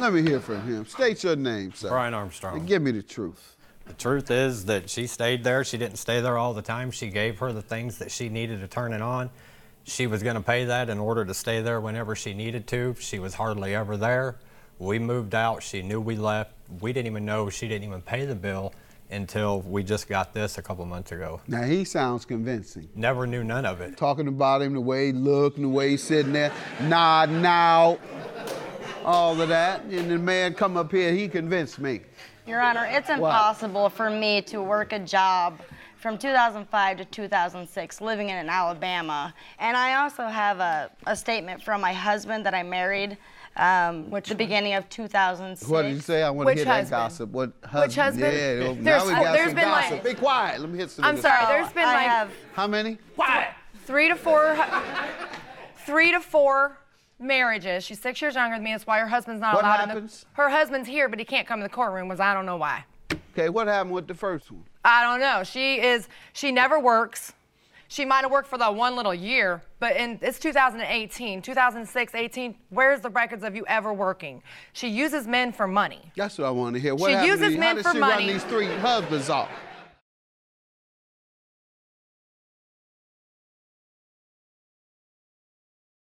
Let me hear from him. State your name, sir. Brian Armstrong. And give me the truth. The truth is that she stayed there. She didn't stay there all the time. She gave her the things that she needed to turn it on. She was going to pay that in order to stay there whenever she needed to. She was hardly ever there. We moved out. She knew we left. We didn't even know she didn't even pay the bill until we just got this a couple months ago. Now he sounds convincing. Never knew none of it. Talking about him, the way he looked, and the way he's sitting there, nodding out, all of that. And the man come up here, he convinced me. Your Honor, it's impossible for me to work a job from 2005 to 2006 living in Alabama. And I also have a, a statement from my husband that I married um, Which the one? beginning of 2006. What did you say? I want to Which hear that gossip. What husband? husband? Yeah, well, There's- now we got there's some been like- gossip. Be quiet. Let me hit some. I'm this. sorry. So, There's been I like have How many? three to four, three to four marriages. She's six years younger than me. That's why her husband's not What allowed in happens? the. Her husband's here, but he can't come in the courtroom. Was I don't know why. Okay, what happened with the first one? I don't know. She is. She never works. She might have worked for that one little year, but in it's 2018, 2006, 18. Where's the records of you ever working? She uses men for money. That's what I want to hear. What She happened to uses you? men How did for she money. run these three husbands off?